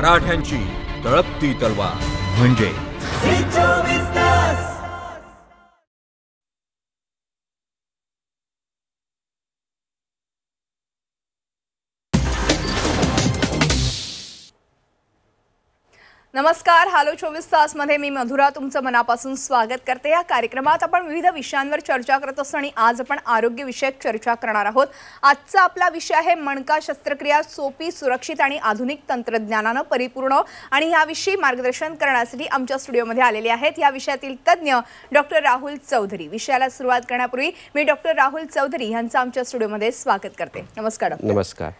मराठ्यांची तळपती तलवार. म्हणजे नमस्कार हालो चोवीस तासमध्ये मी मधुरा तुमचं मनापासून स्वागत करते. या कार्यक्रमात आपण विविध विषयांवर चर्चा करत असतो आणि आज आपण आरोग्य विषयक चर्चा करणार आहोत. आजचा आपला विषय आहे मणका शस्त्रक्रिया सोपी सुरक्षित आणि आधुनिक तंत्रज्ञानानं परिपूर्ण. आणि याविषयी मार्गदर्शन करण्यासाठी आमच्या स्टुडिओमध्ये आलेले आहेत. या विषयातील तज्ज्ञ डॉक्टर राहुल चौधरी. विषयाला सुरुवात करण्यापूर्वी मी डॉक्टर राहुल चौधरी यांचं आमच्या स्टुडिओमध्ये स्वागत करते. नमस्कार नमस्कार.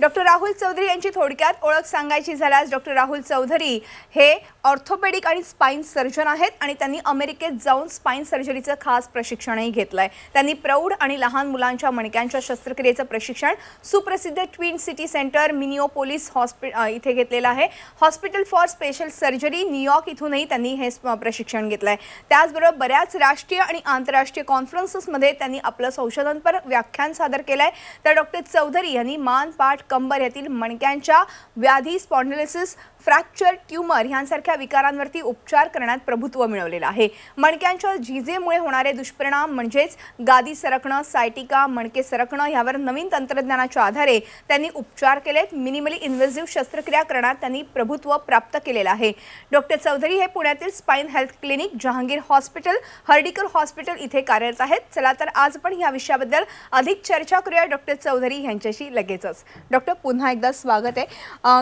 डॉक्टर राहुल चौधरी यांची थोडक्यात ओळख सांगायची झाल्यास डॉक्टर राहुल चौधरी हे ऑर्थोपेडिक आणि स्पाईन सर्जन आहेत आणि त्यांनी अमेरिकेत जाऊन स्पाईन सर्जरीचं खास प्रशिक्षणही घेतलं आहे त्यांनी प्रौढ आणि लहान मुलांच्या मणक्यांच्या शस्त्रक्रियेचं प्रशिक्षण सुप्रसिद्ध ट्विन सिटी सेंटर मिनिओपोलिस हॉस्पि इथे घेतलेलं आहे. Hospital for special surgery New York इथूनही त्यांनी हे प्रशिक्षण घेतलं आहे त्याचबरोबर बऱ्याच राष्ट्रीय आणि आंतरराष्ट्रीय कॉन्फरन्सेसमध्ये त्यांनी आपलं संशोधनपर व्याख्यान सादर केलं आहे तर डॉक्टर चौधरी यांनी मान पाठ कंबर यातील मणक्यांच्या व्याधी स्पॉन्डिलिसिस फ्रॅक्चर ट्यूमर यांसारख्या विकारांवरती उपचार करण्यात प्रभुत्व मिळवलेलं आहे. मणक्यांच्या झिजेमुळे होणारे दुष्परिणाम म्हणजेच गादी सरकणं सायटिका मणके सरकणं यावर नवीन तंत्रज्ञानाच्या आधारे त्यांनी उपचार केलेत. मिनिमली इन्व्हेसिव्ह शस्त्रक्रिया करण्यात त्यांनी प्रभुत्व प्राप्त केलेलं आहे. डॉक्टर चौधरी हे पुण्यातील spine health clinic Jahangir hospital हर्डिकल hospital इथे कार्यरत आहेत. चला तर आज आपण या विषयाबद्दल अधिक चर्चा करूया डॉक्टर चौधरी यांच्याशी लगेचच. डॉक्टर पुन्हा एकदा स्वागत आहे.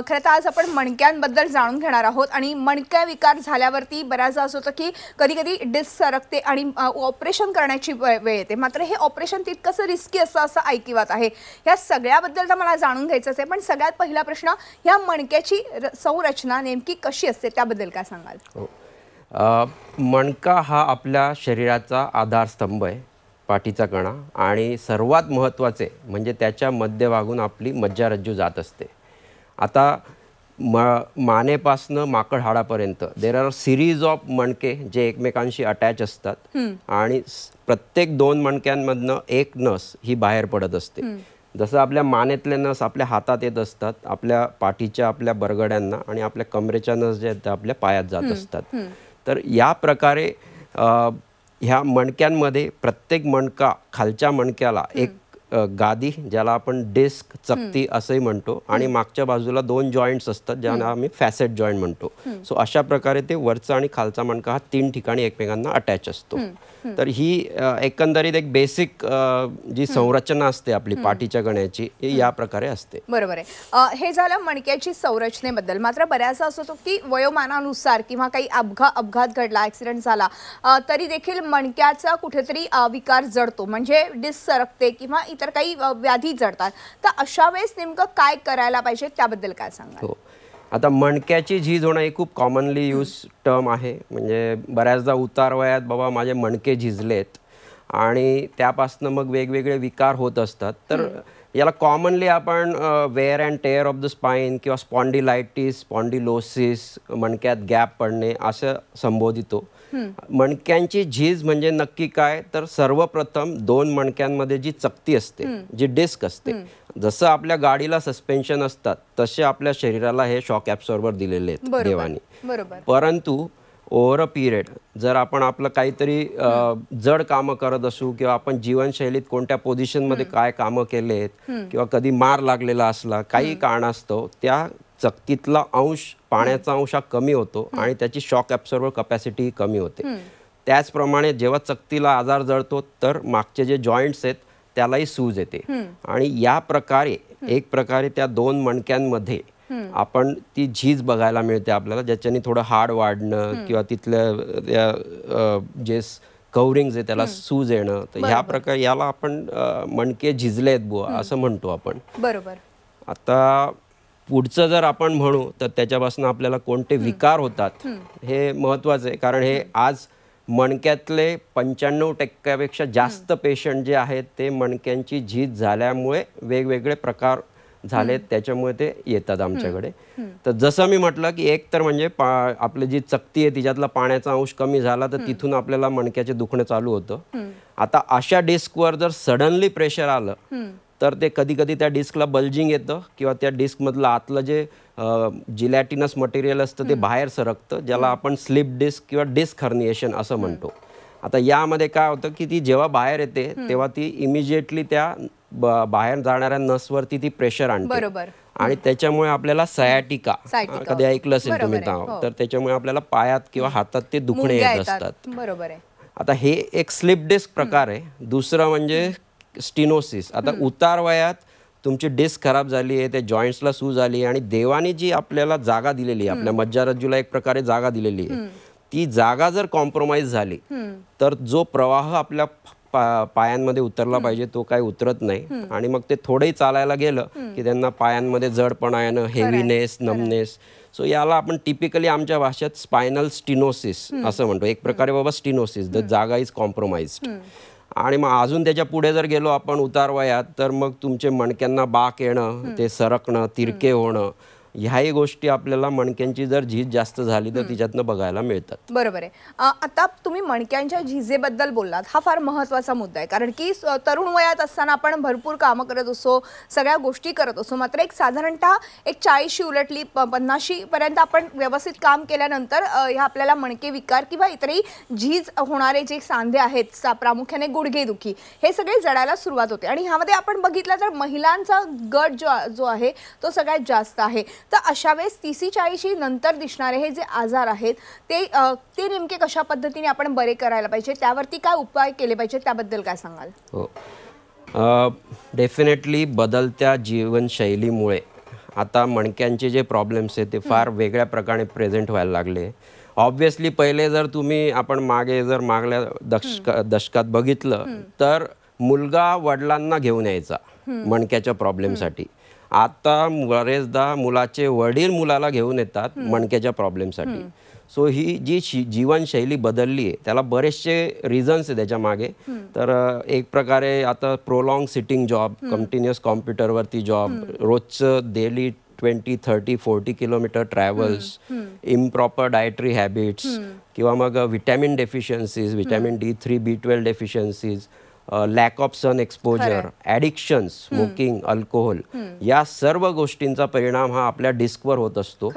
खरं तर आज आपण मणक्यांबद्दल जाणून घेणार आहोत. आणि मणक्या विकार झाल्यावरती बऱ्याचदा असं होतं की कधी कधी डिस्क सरकते आणि ऑपरेशन करण्याची वे- वेळ येते. मात्र हे ऑपरेशन तितकंसं रिस्की असं असं ऐकिवात आहे. ह्या सगळ्याबद्दल तर मला जाणून घ्यायचंच आहे. पण सगळ्यात पहिला प्रश्न ह्या मणक्याची र- संरचना नेमकी कशी असते? त्याबद्दल काय सांगाल? हो. मणका हा आपल्या शरीराचा आधारस्तंभ आहे पाठीचा कणा. आणि सर्वात महत्त्वाचे म्हणजे त्याच्या मध्यभागून आपली मज्जारज्जू जात असते. आता म मानेपासनं माकड हाडापर्यंत. देर आर सिरीज ऑफ मणके जे एकमेकांशी अटॅच असतात. आणि प्रत्येक दोन मणक्यांमधनं एक नस ही बाहेर पडत असते. जसं आपल्या मानेतले नस आपल्या हातात येत असतात आपल्या पाठीच्या आपल्या बरगड्यांना आणि आपल्या कमरेच्या नस जे आहेत त्या आपल्या पायात जात असतात. तर या प्रकारे ह्या मणक्यांमध्ये प्रत्येक मणका खालच्या मणक्याला एक गादी ज्याला आपण डिस्क चकती असंही म्हणतो. आणि मागच्या बाजूला दोन जॉईंट्स असतात ज्यांना आम्ही फॅसेट जॉईंट म्हणतो. सो अशा प्रकारे ते वरचा आणि खालचा मणका हा तीन ठिकाणी एकमेकांना अटॅच असतो. तर ही एकंदरीत एक बेसिक जी संरचना असते आपली पाठीच्या गण्याची या प्रकारे असते. बरोबर आहे. हे झालं मणक्याची संरचनेबद्दल. मात्र बऱ्याचदा असं होतं की वयोमानानुसार किंवा काही अपघात अपघात घडला ॲक्सिडेंट झाला तरी देखील मणक्याचा कुठेतरी विकार जडतो. म्हणजे डिस्क सरकते किंवा इतर काही अ, व्याधी जडतात. तर अशा वेळेस नेमकं काय करायला पाहिजे? त्याबद्दल काय सांगाल? हो. आता मणक्याची झीज होणं ही खूप कॉमनली यूज टर्म आहे. म्हणजे बऱ्याचदा उतार वयात बाबा माझे मणके झिजलेत आणि त्यापासनं मग वेगवेगळे विकार होत असतात. तर याला कॉमनली आपण wear and tear of the spine किंवा स्पॉन्डिलायटिस स्पॉन्डिलोसिस मणक्यात गॅप पडणे असं संबोधितो. मणक्यांची झीज म्हणजे नक्की काय? तर सर्वप्रथम दोन मणक्यांमध्ये जी चकती असते जी डिस्क असते जसं आपल्या गाडीला सस्पेन्शन असतात तसे आपल्या शरीराला हे शॉक ॲब्सॉर्बर दिलेले आहेत देवानी. परंतु ओव्हर अ पिरियड जर आपण आपलं काहीतरी जड कामं करत असू किंवा आपण जीवनशैलीत कोणत्या पोझिशनमध्ये काय कामं केलेत किंवा कधी मार लागलेला असला काही कारणास्तव त्या चकतीतला अंश पाण्याचा अंश हा कमी होतो आणि त्याची शॉक ॲब्सॉर्बर कपॅसिटी कमी होते. त्याचप्रमाणे जेव्हा चकतीला आजार जळतो तर मागचे जे जॉईंट्स आहेत त्यालाही सूज येते. आणि या प्रकारे एक प्रकारे त्या दोन मणक्यांमध्ये आपण ती झीज बघायला मिळते आपल्याला ज्याच्याने थोडं हाड वाढणं किंवा तिथल्या जे कवरिंग आहे त्याला सूज येणं. तर ह्या प्रकारे याला आपण मणके झिजलेत बुवा असं म्हणतो आपण. बरोबर. आता पुढचं जर आपण म्हणू तर त्याच्यापासून आपल्याला कोणते विकार होतात हे महत्वाचं आहे. कारण हे आज मणक्यातले पंच्याण्णव टक्क्यापेक्षा जास्त पेशंट जे आहेत ते मणक्यांची झीज झाल्यामुळे वेगवेगळे प्रकार झालेत त्याच्यामुळे ते येतात आमच्याकडे. तर जसं मी म्हटलं की एक तर म्हणजे पा आपली जी चकती आहे तिच्यातला पाण्याचा अंश कमी झाला तर तिथून आपल्याला मणक्याचे दुखणं चालू होतं. आता अशा डिस्कवर जर सडनली प्रेशर आलं तर ते कधी कधी त्या डिस्कला बल्जिंग येतं किंवा त्या डिस्कमधलं आतलं जे जिलॅटिनस मटेरियल असतं ते बाहेर सरकतं ज्याला आपण स्लिप डिस्क किंवा डिस्क हर्निएशन असं म्हणतो. आता यामध्ये काय होतं की ती जेव्हा बाहेर येते तेव्हा ती इमिजिएटली त्या बाहेर जाणाऱ्या नसवरती ती प्रेशर आणते. बरोबर. आणि त्याच्यामुळे आपल्याला सयाटिका. कधी ऐकलं असेल तुम्ही हो. तर त्याच्यामुळे आपल्याला पायात किंवा हातात ते दुखणे येत असतात. बरोबर आहे. आता हे एक स्लिप डिस्क प्रकार आहे. दुसरं म्हणजे स्टिनोसिस. आता उतार वयात तुमची डिस्क खराब झाली आहे त्या जॉईंट्सला सूज आली आहे आणि देवाने जी आपल्याला जागा दिलेली आहे आपल्या मज्जारज्जूला एक प्रकारे जागा दिलेली आहे ती जागा जर कॉम्प्रोमाइज झाली तर जो प्रवाह आपल्या पायांमध्ये उतरला पाहिजे तो काही उतरत नाही. आणि मग ते थोडंही चालायला गेलं की त्यांना पायांमध्ये जडपणा येणं हेवीनेस नमनेस सो याला आपण टिपिकली आमच्या भाषेत स्पायनल स्टिनोसिस असं म्हणतो. एक प्रकारे बाबा स्टिनोसिस द जागा इज कॉम्प्रोमाइज आणि मग अजून त्याच्या पुढे जर गेलो आपण उतार वयात तर मग तुमचे मणक्यांना बाक येणं ते सरकणं तिरके होणं ह्याही गोष्टी आपल्याला मणक्यांची जर झीज जास्त झाली तर तिच्यातनं बघायला मिळतात. बरोबर आहे. आता तुम्ही मणक्यांच्या झिजेबद्दल बोललात हा फार महत्त्वाचा मुद्दा आहे. कारण की तरुण वयात असताना आपण भरपूर कामं करत असो सगळ्या गोष्टी करत असो मात्र एक साधारणतः एक चाळीसशी उलटली प- पन्नासशी पर्यंत आपण व्यवस्थित काम केल्यानंतर ह्या आपल्याला मणके विकार किंवा इतरही झीज होणारे जे सांधे आहेत प्रामुख्याने गुडघेदुखी हे सगळे जडायला सुरुवात होते. आणि ह्यामध्ये आपण बघितलं तर महिलांचा गट जो जो आहे तो सगळ्यात जास्त आहे. तर अशा वेळेस तिसी चाळीशी नंतर दिसणारे हे जे आजार आहेत ते ते नेमके कशा पद्धतीने आपण बरे करायला पाहिजे? त्यावरती काय उपाय केले पाहिजे त्याबद्दल काय सांगाल? हो. डेफिनेटली बदलत्या जीवनशैलीमुळे आता मणक्यांचे जे प्रॉब्लेम्स आहेत ते फार वेगळ्या प्रकारे प्रेझेंट व्हायला लागले. ऑब्व्हियसली पहिले जर तुम्ही आपण मागे जर मागल्या दशक दशकात बघितलं तर मुलगा वडिलांना घेऊन यायचा मणक्याच्या प्रॉब्लेमसाठी आता बरेचदा मुलाचे वडील मुलाला घेऊन येतात मणक्याच्या प्रॉब्लेमसाठी सो ही जी शि- जीवनशैली बदलली आहे त्याला बरेचसे रिझन्स आहे त्याच्यामागे. तर एक प्रकारे आता प्रोलॉंग सिटिंग जॉब कंटिन्युअस कॉम्प्युटरवरती जॉब रोजचं daily twenty thirty forty kilometre travels improper dietary habits किंवा मग vitamin deficiencies vitamin D three B twelve deficiencies lack of sun exposure addiction smoking alcohol या सर्व गोष्टींचा परिणाम हा आपल्या डिस्कवर होत असतो.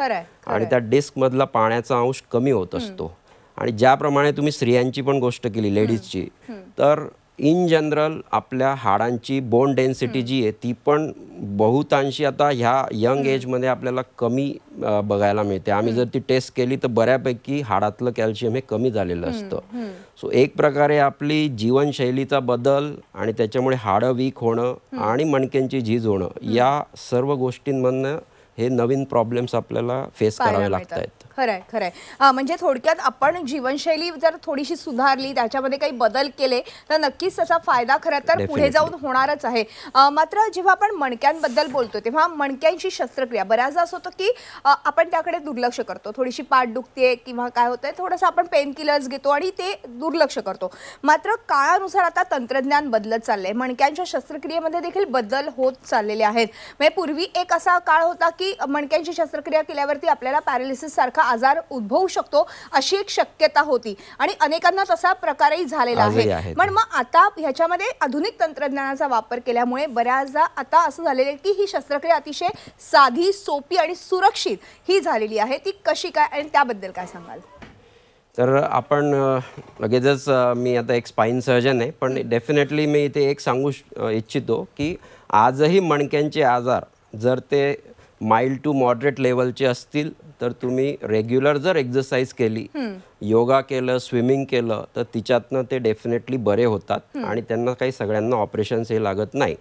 आणि त्या डिस्कमधला पाण्याचा अंश कमी होत असतो. आणि ज्याप्रमाणे तुम्ही स्त्रियांची पण गोष्ट केली लेडीजची तर इन जनरल आपल्या हाडांची बोन डेन्सिटी जी आहे ती पण बहुतांशी आता ह्या यंग एजमध्ये आपल्याला कमी बघायला मिळते. आम्ही जर ती टेस्ट केली तर बऱ्यापैकी हाडातलं कॅल्शियम हे कमी झालेलं असतं. सो एक प्रकारे आपली जीवनशैलीचा बदल आणि त्याच्यामुळे हाडं वीक होणं आणि मणक्यांची झीज होणं या सर्व गोष्टींमधनं हे नवीन प्रॉब्लेम्स आपल्याला फेस करावे लागत आहेत खरंय खरंय. म्हणजे थोडक्यात आपण जीवनशैली जर थोडीशी सुधारली त्याच्यामध्ये काही बदल केले तर नक्कीच त्याचा फायदा खरं तर पुढे. जाऊन होणारच आहे. मात्र जेव्हा आपण मणक्यांबद्दल बोलतो तेव्हा मणक्यांची शस्त्रक्रिया बऱ्याचदा असं होतं की आपण त्याकडे दुर्लक्ष करतो. थोडीशी पाठ दुखते किंवा काय होतंय थोडंसं आपण पेन किलर्स घेतो आणि ते दुर्लक्ष करतो. मात्र काळानुसार आता तंत्रज्ञान बदलत चाललंय. मणक्यांच्या शस्त्रक्रियेमध्ये देखील बदल होत चाललेले आहेत. म्हणजे पूर्वी एक असा काळ होता की मणक्यांची शस्त्रक्रिया केल्यावरती आपल्याला पॅरालिसिस सारखा आजार उद्भवू शकतो अशी एक शक्यता होती. आणि अनेकांना तसा प्रकारही झालेला आहे. पण मग आता ह्याच्यामध्ये आधुनिक तंत्रज्ञानाचा वापर केल्यामुळे बऱ्याचदा आता असं झालेलं आहे की ही शस्त्रक्रिया अतिशय साधी सोपी आणि सुरक्षित ही झालेली आहे. ती कशी काय आणि त्याबद्दल काय सांगाल? तर आपण लगेचच मी आता एक स्पाईन सर्जन आहे पण डेफिनेटली मी इथे एक सांगू इच्छितो की आजही मणक्यांचे आजार जर ते माइल्ड टू मॉडरेट लेवलचे असतील तर तुम्ही रेग्युलर जर एक्झरसाइज केली योगा केलं स्विमिंग केलं तर तिच्यातनं ते डेफिनेटली बरे होतात आणि त्यांना काही सगळ्यांना ऑपरेशन्स हे लागत नाही.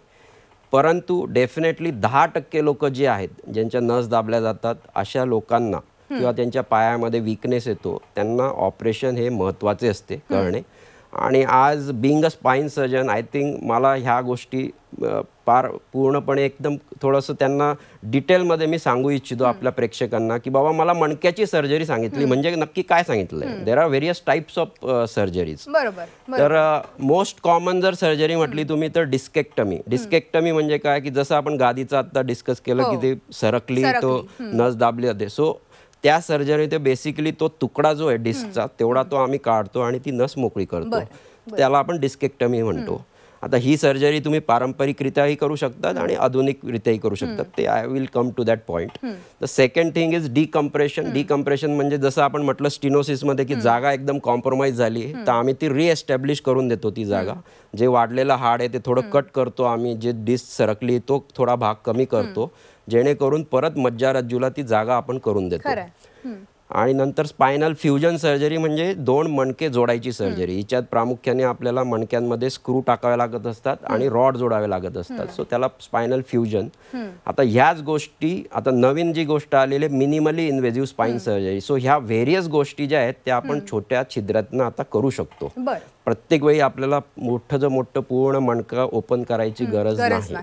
परंतु डेफिनेटली दहा टक्के लोक जे आहेत ज्यांच्या नस दाबल्या जातात अशा लोकांना किंवा त्यांच्या पायामध्ये विकनेस येतो त्यांना ऑपरेशन हे महत्त्वाचे असते करणे. आणि आज being a spine surgeon I think मला ह्या गोष्टी फार पूर्णपणे एकदम थोडंसं त्यांना डिटेलमध्ये मी सांगू इच्छितो आपल्या प्रेक्षकांना की बाबा मला मणक्याची सर्जरी सांगितली. म्हणजे नक्की काय सांगितलं there are various types of surgeries बरोबर. तर मोस्ट कॉमन जर सर्जरी म्हटली तुम्ही तर डिस्केक्टमी डिस्केक्टमी म्हणजे काय? की जसं आपण गादीचं आता डिस्कस केलं की हो. ते सरकली. तो नस दाबली जाते. सो त्या सर्जरी ते बेसिकली तो तुकडा जो आहे डिस्कचा तेवढा तो आम्ही काढतो आणि ती नस मोकळी करतो. त्याला आपण डिस्केक्टमी म्हणतो. आता ही सर्जरी तुम्ही पारंपरिकरित्याही करू शकतात आणि आधुनिकरित्याही करू शकतात. ते I will come to that point the second thing is decompression decompression म्हणजे जसं आपण म्हटलं स्टिनोसिसमध्ये की जागा एकदम कॉम्प्रोमाइज झाली तर आम्ही ती रिएस्टॅब्लिश करून देतो ती जागा. जे वाढलेलं हाड आहे ते थोडं कट करतो आम्ही जे डिस्क सरकली तो थोडा भाग कमी करतो. जेणेकरून परत मज्जारज्जूला ती जागा आपण करून देतो. आणि नंतर स्पायनल फ्युजन सर्जरी म्हणजे दोन मणके जोडायची सर्जरी. हिच्यात प्रामुख्याने आपल्याला मणक्यांमध्ये स्क्रू टाकावे लागत असतात आणि रॉड जोडावे लागत असतात. सो त्याला स्पायनल फ्युजन. आता ह्याच गोष्टी आता नवीन जी गोष्ट आलेली minimally invasive spine surgery. So ह्या व्हेरियस गोष्टी ज्या आहेत त्या आपण छोट्या छिद्रातनं आता करू शकतो. प्रत्येक वेळी आपल्याला मोठं मोठं पूर्ण मणका ओपन करायची गरज नाही.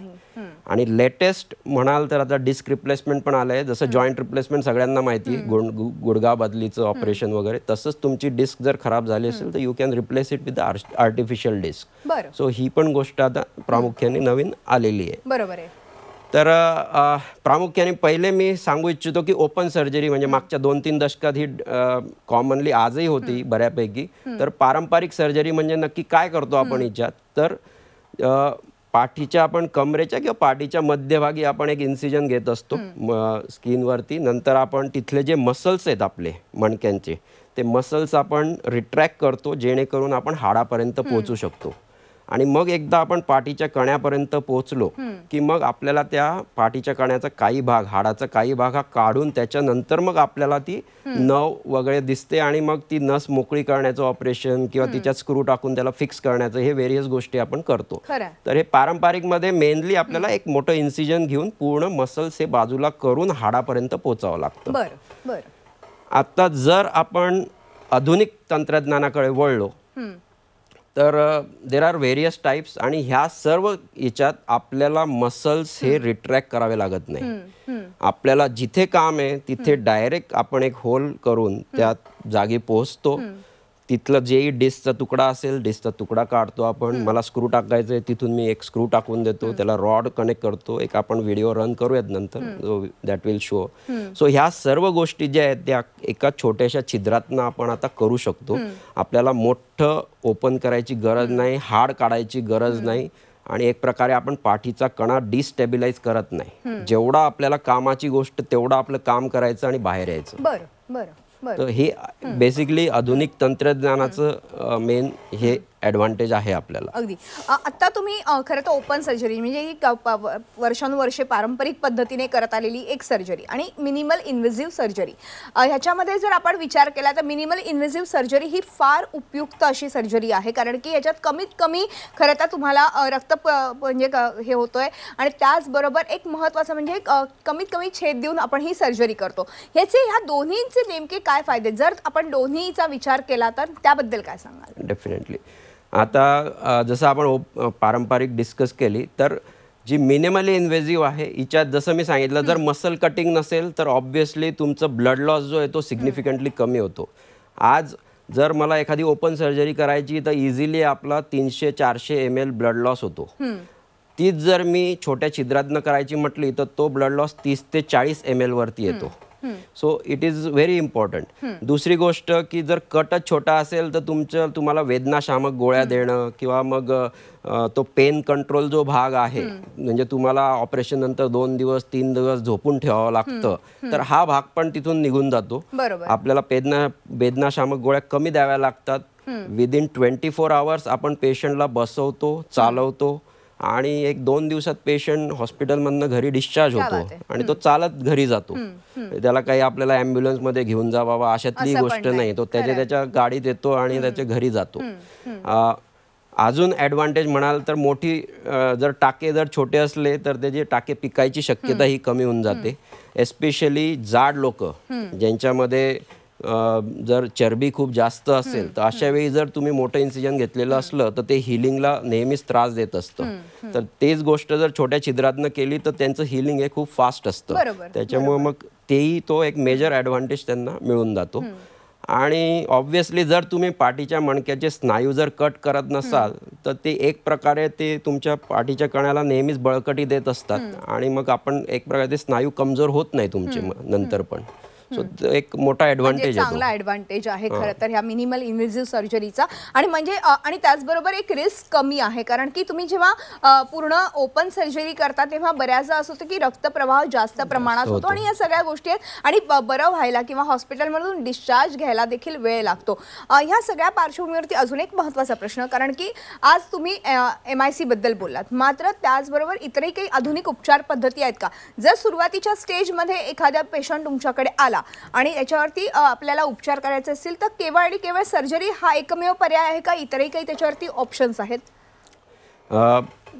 आणि लेटेस्ट म्हणाल तर आता डिस्क रिप्लेसमेंट पण आलंय. जसं जॉईंट रिप्लेसमेंट सगळ्यांना माहिती आहे गुण- गु- गुडघा बदलीचं ऑपरेशन वगैरे तसंच तुमची डिस्क जर खराब झाली असेल तर you can replace it with artificial disc so ही पण गोष्ट आता प्रामुख्याने नवीन आलेली आहे. बरोबर आहे. तर प्रामुख्याने पहिले मी सांगू इच्छितो की ओपन सर्जरी म्हणजे मागच्या दोन तीन दशकात ही कॉमनली आजही होती बऱ्यापैकी. तर पारंपरिक सर्जरी म्हणजे नक्की काय करतो आपण हिच्यात तर पाठीच्या आपण कमरेच्या किंवा पाठीच्या मध्यभागी आपण एक इन्सिजन घेत असतो. स्किनवरती. नंतर आपण तिथले जे मसल्स आहेत आपले मणक्यांचे ते मसल्स आपण रिट्रॅक्ट करतो जेणेकरून आपण हाडापर्यंत पोहोचू शकतो. आणि मग एकदा आपण पाठीच्या कण्यापर्यंत पोहोचलो की मग आपल्याला त्या पाठीच्या कण्याचा काही भाग हाडाचा काही भाग हा काढून त्याच्यानंतर मग आपल्याला ती नव वगैरे दिसते आणि मग ती नस मोकळी करण्याचं ऑपरेशन किंवा तिच्यात स्क्रू टाकून त्याला फिक्स करण्याचं हे व्हेरियस गोष्टी आपण करतो. तर हे पारंपरिकमध्ये मेनली आपल्याला एक मोठं इन्सिजन घेऊन पूर्ण मसल्स हे बाजूला करून हाडापर्यंत पोचावं लागतं. आता जर आपण आधुनिक तंत्रज्ञानाकडे वळलो. तर देर आर व्हेरियस टाईप्स आणि ह्या सर्व याच्यात आपल्याला मसल्स हे रिट्रॅक्ट करावे लागत नाही. आपल्याला जिथे काम आहे तिथे डायरेक्ट आपण एक होल करून त्या जागी पोहोचतो. तिथलं जेही डिस्कचा तुकडा असेल डिस्कचा तुकडा काढतो आपण. मला स्क्रू टाकायचं आहे तिथून मी एक स्क्रू टाकून देतो. त्याला रॉड कनेक्ट करतो. एक आपण व्हिडिओ रन करूयात नंतर. दॅट विल शो सो ह्या सर्व गोष्टी ज्या आहेत त्या एका छोट्याशा छिद्रातनं आपण आता करू शकतो. आपल्याला मोठं ओपन करायची गरज नाही हाड काढायची गरज नाही आणि एक प्रकारे आपण पाठीचा कणा डिस्टेबिलाइज करत नाही. जेवढा आपल्याला कामाची गोष्ट तेवढं आपलं काम करायचं आणि बाहेर यायचं. बर बर. तर हे बेसिकली आधुनिक तंत्रज्ञानाचं मेन हे ॲडव्हान्टेज आहे आपल्याला. अगदी. अ, आत्ता तुम्ही खरं तर ओपन सर्जरी म्हणजे वर्षानुवर्षे पारंपरिक पद्धतीने करत आलेली एक सर्जरी आणि मिनिमल इन्व्हेझिव्ह सर्जरी ह्याच्यामध्ये जर आपण विचार केला तर मिनिमल इन्व्हेझिव्ह सर्जरी ही फार उपयुक्त अशी सर्जरी आहे. कारण की याच्यात कमीत कमी खरं तर तुम्हाला रक्त म्हणजे हे होतोय आणि त्याचबरोबर एक महत्त्वाचं म्हणजे कमीत कमी छेद देऊन आपण ही सर्जरी करतो. ह्याचे ह्या दोन्हींचे नेमके काय फायदे? जर आपण दोन्हीचा विचार केला तर त्याबद्दल काय सांगाल? डेफिनेटली आता जसं आपण पारंपरिक डिस्कस केली तर जी मिनिमली इन्व्हेजिव्ह आहे हिच्यात जसं मी सांगितलं जर मसल कटिंग नसेल तर ऑब्व्हियसली तुमचं ब्लड लॉस जो आहे तो सिग्निफिकंटली कमी होतो. आज जर मला एखादी ओपन सर्जरी करायची तर इझिली आपला तीनशे चारशे एम एल ब्लड लॉस होतो. तीच जर मी छोट्या छिद्रातनं करायची म्हटली तर तो ब्लड लॉस तीस ते चाळीस एम एल वरती येतो. So it is very important दुसरी गोष्ट की जर कटच छोटा असेल तर तुमचं तुम्हाला वेदनाशामक गोळ्या देणं किंवा मग तो पेन कंट्रोल जो भाग आहे म्हणजे तुम्हाला ऑपरेशन नंतर दोन दिवस तीन दिवस झोपून ठेवावं लागतं तर हा भाग पण तिथून निघून जातो. आपल्याला वेदना वेदनाशामक गोळ्या कमी द्याव्या लागतात. विदिन ट्वेंटी फोर आवर्स आपण पेशंटला बसवतो चालवतो. आणि एक दोन दिवसात पेशंट हॉस्पिटलमधनं घरी डिस्चार्ज होतो. आणि तो चालत घरी जातो. त्याला काही आपल्याला ambulance मध्ये घेऊन जा बाबा अशातली गोष्ट नाही. तो त्याच्या. त्याच्या गाडीत येतो आणि त्याच्या घरी जातो. अजून ॲडव्हान्टेज म्हणाल तर मोठी जर टाके जर छोटे असले तर त्याचे टाके पिकायची शक्यता ही कमी होऊन जाते. एस्पेशली जाड लोक ज्यांच्यामध्ये जर चरबी खूप जास्त असेल तर अशा वेळी जर तुम्ही मोठं इन्सिजन घेतलेलं असलं तर ते हिलिंगला नेहमीच त्रास देत असतं. तर तेच गोष्ट जर छोट्या छिद्रातनं केली तर त्यांचं हिलिंग हे खूप फास्ट असतं. त्याच्यामुळे मग तेही तो एक मेजर ॲडव्हान्टेज त्यांना मिळून जातो. आणि ऑब्व्हियसली जर तुम्ही पाठीच्या मणक्याचे स्नायू जर कट करत नसाल तर ते एक प्रकारे ते तुमच्या पाठीच्या कण्याला नेहमीच बळकटी देत असतात. आणि मग आपण एक प्रकारे ते स्नायू कमजोर होत नाही तुमचे नंतर पण. सो एक मोठा म्हणजे ऍडव्हान्टेज आहे चांगला ऍडव्हान्टेज आहे खरं तर ह्या मिनिमल इन्व्हेझिव्ह सर्जरीचा आणि म्हणजे आणि त्याचबरोबर एक रिस्क कमी आहे. कारण की तुम्ही जेव्हा पूर्ण ओपन सर्जरी करता तेव्हा बऱ्याचदा असं होतं की रक्तप्रवाह जास्त प्रमाणात होतो. आणि या सगळ्या गोष्टी आहेत. आणि बरं व्हायला किंवा हॉस्पिटलमधून डिस्चार्ज घ्यायला देखील वेळ लागतो. ह्या सगळ्या पार्श्वभूमीवरती अजून एक महत्त्वाचा प्रश्न. कारण की आज तुम्ही एम आय सी बद्दल बोललात. मात्र त्याचबरोबर इतरही काही आधुनिक उपचार पद्धती आहेत का? जर सुरुवातीच्या स्टेजमध्ये एखाद्या पेशंट तुमच्याकडे आला आणि याच्यावरती आपल्याला उपचार करायचे असतील तर केवळ आणि केवळ सर्जरी हा एकमेव पर्याय आहे का? इतरही काही त्याच्यावरती ऑप्शन्स आहेत?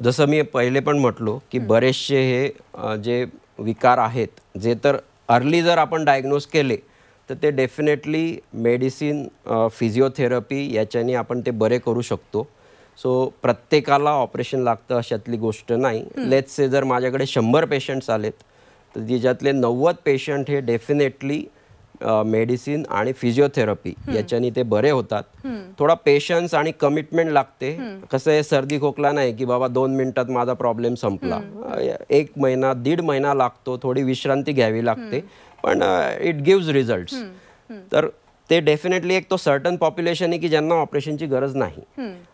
जसं मी पहिले पण म्हटलो की बरेचसे हे जे विकार आहेत जे तर अर्ली जर आपण डायग्नोज केले तर ते डेफिनेटली मेडिसिन फिजिओथेरपी याच्याने आपण ते बरे करू शकतो. सो प्रत्येकाला ऑपरेशन लागतं अशातली गोष्ट नाही. लेट्स से जर माझ्याकडे शंभर पेशंट्स आलेत तर तिच्यातले नव्वद पेशंट हे डेफिनेटली मेडिसिन आणि फिजिओथेरपी याच्याने ते बरे होतात. थोडा पेशन्स आणि कमिटमेंट लागते. कसं आहे सर्दी खोकला नाही की बाबा दोन मिनिटात माझा प्रॉब्लेम संपला. एक महिना दीड महिना लागतो थोडी विश्रांती घ्यावी लागते. पण इट गिव्ज रिझल्ट तर ते डेफिनेटली एक तो सर्टन पॉप्युलेशन आहे की ज्यांना ऑपरेशनची गरज नाही.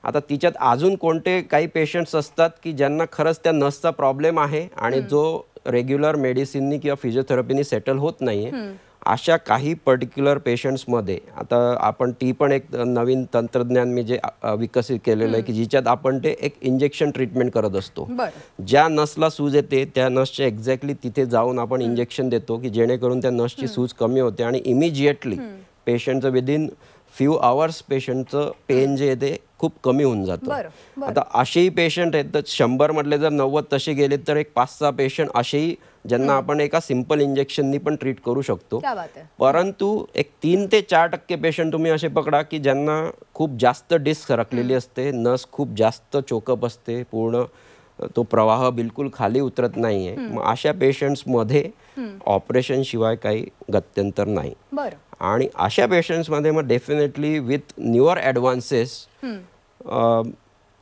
आता तिच्यात अजून कोणते काही पेशंट्स असतात की ज्यांना खरंच त्या नसचा प्रॉब्लेम आहे आणि जो रेग्युलर मेडिसिननी किंवा फिजिओथेरपीनी सेटल होत नाहीये. अशा काही पर्टिक्युलर पेशंट्समध्ये आता आपण ती पण एक नवीन तंत्रज्ञान मी जे विकसित केलेलं आहे की जिच्यात आपण ते एक इंजेक्शन ट्रीटमेंट करत असतो. ज्या नसला सूज येते त्या नसच्या एक्झॅक्टली तिथे जाऊन आपण इंजेक्शन देतो की जेणेकरून त्या नसची सूज कमी होते आणि इमिजिएटली पेशंटचं विदिन फ्यू आवर्स पेशंटचं पेन जे आहे ते खूप कमी होऊन जातं. आता असेही पेशंट आहेत तर शंभर मधले जर नव्वद तसे गेले तर एक पाच सहा पेशंट असेही ज्यांना आपण एका सिंपल इंजेक्शननी पण ट्रीट करू शकतो. परंतु एक तीन ते चार टक्के पेशंट तुम्ही असे पकडा की ज्यांना खूप जास्त डिस्क सरकलेली असते नस खूप जास्त चोकअप असते पूर्ण तो प्रवाह बिलकुल खाली उतरत नाहीये. मग अशा पेशंट्समध्ये ऑपरेशन शिवाय काही गत्यंतर नाही. बरं. आणि अशा पेशंट्समध्ये मग definitely with newer advances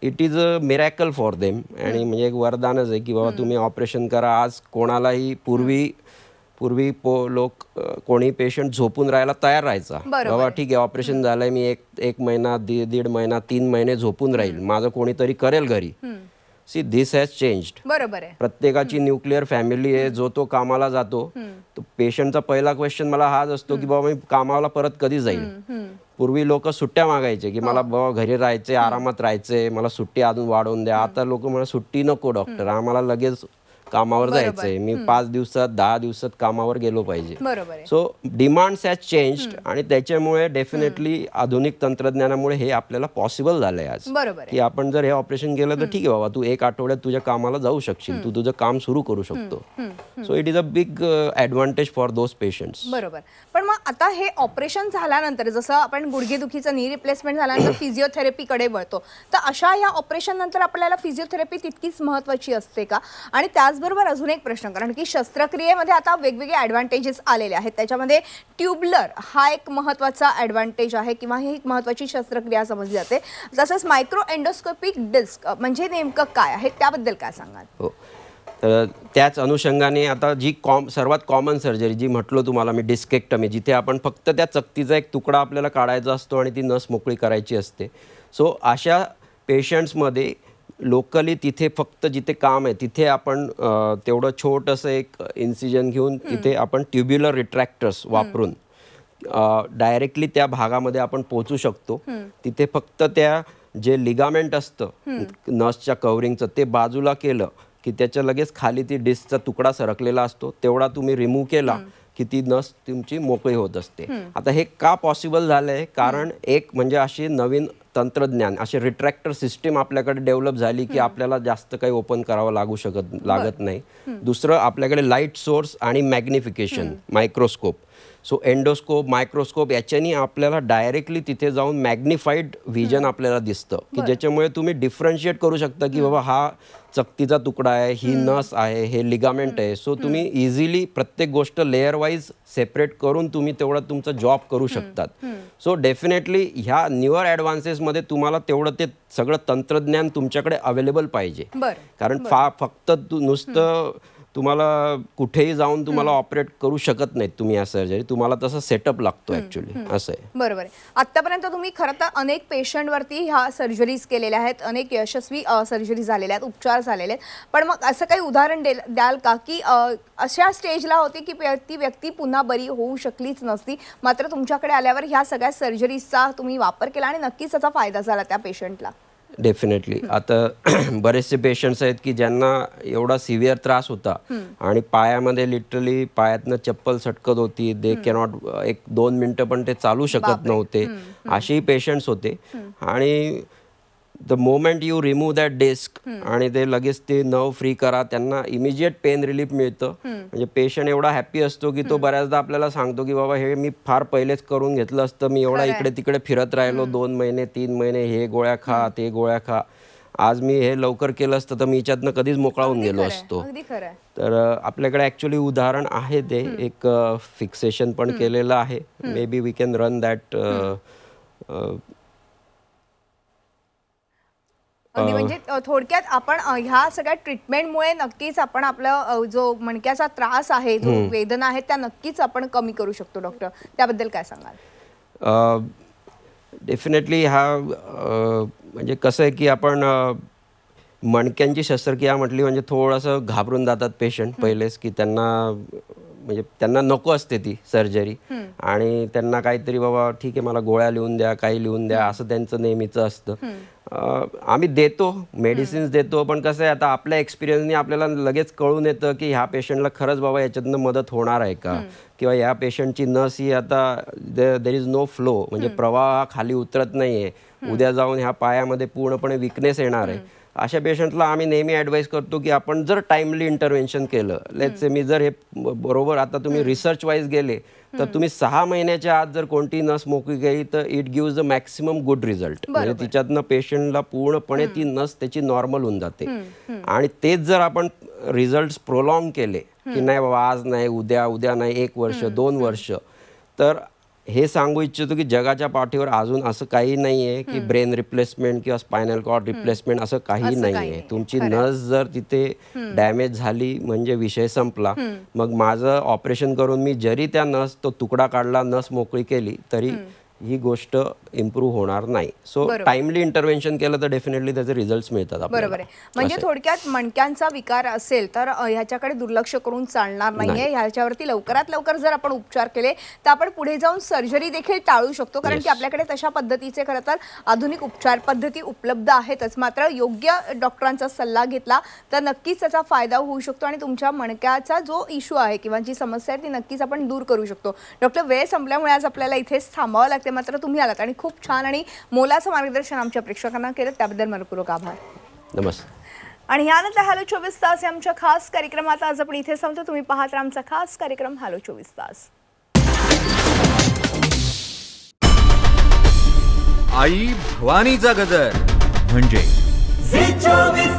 it is a miracle for them आणि म्हणजे एक वरदानच आहे की बाबा तुम्ही ऑपरेशन करा. आज कोणालाही पूर्वी पूर्वी पो लोक कोणी पेशंट झोपून राहायला तयार राहायचा. बाबा ठीक आहे ऑपरेशन झालंय मी एक एक महिना दीड महिना तीन महिने झोपून राहील. माझं कोणीतरी करेल घरी. सी दिस हॅज चेंज्ड बरोबर आहे. प्रत्येकाची न्यूक्लिअर फॅमिली आहे जो तो कामाला जातो तो पेशंटचा पहिला क्वेश्चन मला हाच असतो की बाबा मी कामाला परत कधी जाईल? पूर्वी लोक सुट्ट्या मागायचे की मला बाबा घरी राहायचे आरामात राहायचे मला सुट्टी अजून वाढवून द्या. आता लोक मला सुट्टी नको डॉक्टर आम्हाला लगेच कामावर जायचंय. मी पाच दिवसात दहा दिवसात कामावर गेलो पाहिजे. सो डिमांड्स हॅज चेंज्ड आणि त्याच्यामुळे डेफिनेटली आधुनिक तंत्रज्ञानामुळे हे आपल्याला पॉसिबल झालंय आज. की आपण जर हे ऑपरेशन केलं तर ठीक आहे बाबा तू एक आठवड्यात तुझ्या कामाला जाऊ शकशील. तू तुझं काम सुरू करू शकतो. So it is a big advantage for those patients बरोबर. पण मग आता हे ऑपरेशन झाल्यानंतर जसं आपण गुडघेदुखीचं नी रिप्लेसमेंट झाल्यानंतर फिजिओथेरपीकडे वळतो तर अशा या ऑपरेशन नंतर आपल्याला फिजिओथेरपी तितकीच महत्वाची असते का? आणि त्याचबरोबर अजून एक प्रश्न कारण की शस्त्रक्रियेमध्ये आता वेगवेगळे ॲडव्हान्टेजेस आलेले आहेत. त्याच्यामध्ये ट्यूबलर हा एक महत्त्वाचा ॲडव्हान्टेज आहे किंवा ही एक महत्वाची शस्त्रक्रिया समजली जाते. तसंच मायक्रो एंडोस्कोपिक डिस्क म्हणजे नेमकं काय आहे? त्याबद्दल काय सांगाल? हो. तर त्याच अनुषंगाने आता जी कॉम सर्वात कॉमन सर्जरी जी म्हटलो तुम्हाला मी डिस्केक्टमी जिथे आपण फक्त त्या चकतीचा एक तुकडा आपल्याला काढायचा असतो आणि ती नस मोकळी करायची असते. सो अशा पेशंट्समध्ये लोकली तिथे फक्त जिथे काम आहे तिथे आपण तेवढं छोटंसं एक इन्सिजन घेऊन तिथे आपण ट्युब्युलर रिट्रॅक्टर्स वापरून डायरेक्टली त्या भागामध्ये आपण पोचू शकतो. तिथे फक्त त्या जे लिगामेंट असतं नसच्या कव्हरिंगचं ते बाजूला केलं की त्याच्या लगेच खाली ती डिस्कचा तुकडा सरकलेला असतो. तेवढा तुम्ही रिमूव्ह केला की ती नस तुमची मोकळी होत असते. आता हे का पॉसिबल झालंय? कारण एक म्हणजे अशी नवीन तंत्रज्ञान अशी रिट्रॅक्टर सिस्टीम आपल्याकडे डेव्हलप झाली की आपल्याला जास्त काही ओपन करावं लागू शकत लागत नाही. दुसरं आपल्याकडे लाइट सोर्स आणि magnification microscope so endoscope microscope याच्यानी आपल्याला डायरेक्टली तिथे जाऊन मॅग्निफाईड व्हिजन आपल्याला दिसतं. की ज्याच्यामुळे तुम्ही डिफरन्शिएट करू शकता की बाबा हा चकतीचा तुकडा आहे ही नस आहे हे लिगामेंट आहे. सो तुम्ही इझिली प्रत्येक गोष्ट लेअर वाईज सेपरेट करून तुम्ही तेवढा तुमचा जॉब करू शकतात. सो डेफिनेटली ह्या न्यूअर ॲडव्हान्सेसमध्ये तुम्हाला तेवढं ते सगळं तंत्रज्ञान तुमच्याकडे अवेलेबल पाहिजे. कारण फा फक्त तू नुसतं तुम्हाला कुठेही जाऊन तुम्हाला ऑपरेट करू शकत नाहीत तुम्ही या सर्जरी तुम्हाला तसं सेटअप लागतो ॲक्च्युली असं आहे. बरोबर आहे. आतापर्यंत तुम्ही खरं तर अनेक पेशंटवरती ह्या सर्जरीज केलेल्या आहेत. अनेक यशस्वी सर्जरी झालेल्या आहेत उपचार झालेले आहेत. पण मग असं काही उदाहरण देल- द्याल का? की अशा स्टेजला होती की ती व्यक्ती पुन्हा बरी होऊ शकलीच नसती. मात्र तुमच्याकडे आल्यावर ह्या सगळ्या सर्जरीजचा तुम्ही वापर केला आणि नक्कीच त्याचा फायदा झाला त्या पेशंटला डेफिनेटली आता बरेचसे पेशंट्स आहेत की ज्यांना एवढा सिव्हिअर त्रास होता आणि पायामध्ये लिटरली पायातनं चप्पल सटकत होती. दे कॅनॉट एक दोन मिनटं पण ते चालू शकत नव्हते. असेही पेशंट्स होते. आणि the moment you remove that disc आणि ते लगेच ते नव फ्री करा त्यांना इमिजिएट पेन रिलीफ मिळतं. म्हणजे पेशंट एवढा हॅप्पी असतो की तो बऱ्याचदा आपल्याला सांगतो की बाबा हे मी फार पहिलेच करून घेतलं असतं. मी एवढा इकडे तिकडे फिरत राहिलो. दोन महिने तीन महिने हे गोळ्या खा ते गोळ्या खा. आज मी हे लवकर केलं असतं तर मी याच्यातनं कधीच मोकळा होऊन गेलो असतो. तर आपल्याकडे ॲक्च्युली उदाहरण आहे ते. एक फिक्सेशन पण केलेलं आहे. Maybe we can run that अगदी म्हणजे थोडक्यात आपण ह्या सगळ्या ट्रीटमेंटमुळे नक्कीच आपण आपला जो मणक्याचा त्रास आहे जो वेदना आहेत त्या नक्कीच आपण कमी करू शकतो डॉक्टर. त्याबद्दल काय सांगाल? डेफिनेटली हा म्हणजे कसं आहे की आपण मणक्यांची शस्त्रक्रिया म्हटली म्हणजे थोडंसं घाबरून जातात पेशंट पहिलेच की त्यांना म्हणजे त्यांना नको असते ती सर्जरी. आणि त्यांना काहीतरी बाबा ठीक आहे मला गोळ्या लिहून द्या काही लिहून द्या असं त्यांचं नेहमीचं असतं. आम्ही देतो मेडिसिन्स देतो पण कसं आहे आता आपल्या एक्सपिरियन्सनी आपल्याला लगेच कळून येतं की ह्या पेशंटला खरंच बाबा याच्यातनं मदत होणार आहे का? किंवा या पेशंटची नस ही आता देर इज नो फ्लो म्हणजे प्रवाह खाली उतरत नाहीये. उद्या जाऊन ह्या पायामध्ये पूर्णपणे विकनेस येणार आहे. अशा पेशंटला आम्ही नेहमी ॲडवाईस करतो की आपण जर टाइमली इंटरव्हेन्शन केलं लेट्स से मी जर हे बरोबर आता तुम्ही रिसर्च वाईज गेले तर तुम्ही सहा महिन्याच्या आत जर कोणती नस मोकळी गेली तर it gives the maximum good result म्हणजे तिच्यातनं पेशंटला पूर्णपणे ती नस त्याची नॉर्मल होऊन जाते. आणि तेच जर आपण रिझल्ट प्रोलॉंग केले की नाही बाबा आज नाही उद्या उद्या नाही एक वर्ष दोन वर्ष तर हे सांगू इच्छितो की जगाच्या पाठीवर अजून असं काही नाही आहे की ब्रेन रिप्लेसमेंट किंवा स्पायनल कॉर्ड रिप्लेसमेंट असं काही नाही. आहे. तुमची नस जर तिथे डॅमेज झाली म्हणजे विषय संपला. मग माझं ऑपरेशन करून मी जरी त्या नस तो तुकडा काढला नस मोकळी केली तरी ही गोष्ट इम्प्रूव्ह होणार नाही सो. टाइमली इंटरव्हेन्शन केलं तर डेफिनेटली त्याचे रिझल्ट मिळतात. बरोबर आहे म्हणजे. थोडक्यात मणक्यांचा विकार असेल तर ह्याच्याकडे दुर्लक्ष करून चालणार नाहीये ह्याच्यावरती लवकरात लवकर जर आपण उपचार केले तर आपण पुढे जाऊन सर्जरी देखील टाळू शकतो कारण की. आपल्याकडे तशा पद्धतीचे खरं तर आधुनिक उपचार पद्धती उपलब्ध आहेतच मात्र योग्य डॉक्टरांचा सल्ला घेतला तर नक्कीच त्याचा फायदा होऊ शकतो आणि तुमच्या मणक्याचा जो इश्यू आहे किंवा जी समस्या आहे ती नक्कीच आपण दूर करू शकतो डॉक्टर वेळ संपल्यामुळे आज आपल्याला इथेच थांबावं लागते मात्र तुम्ही आलात. आणि खूप छान आणि मोलाचं मार्गदर्शन आमच्या प्रेक्षकांना केलं. त्याबद्दल मनपूर्वक आभार. नमस्कार. आणि यानंतर हॅलो चोवीस तास या आमच्या खास कार्यक्रमात आज आपण इथे सांगतो तुम्ही पाहत राहा आमचा खास कार्यक्रम हॅलो चोवीस तास. आई भवानीचा गजर. म्हणजे? चोवीस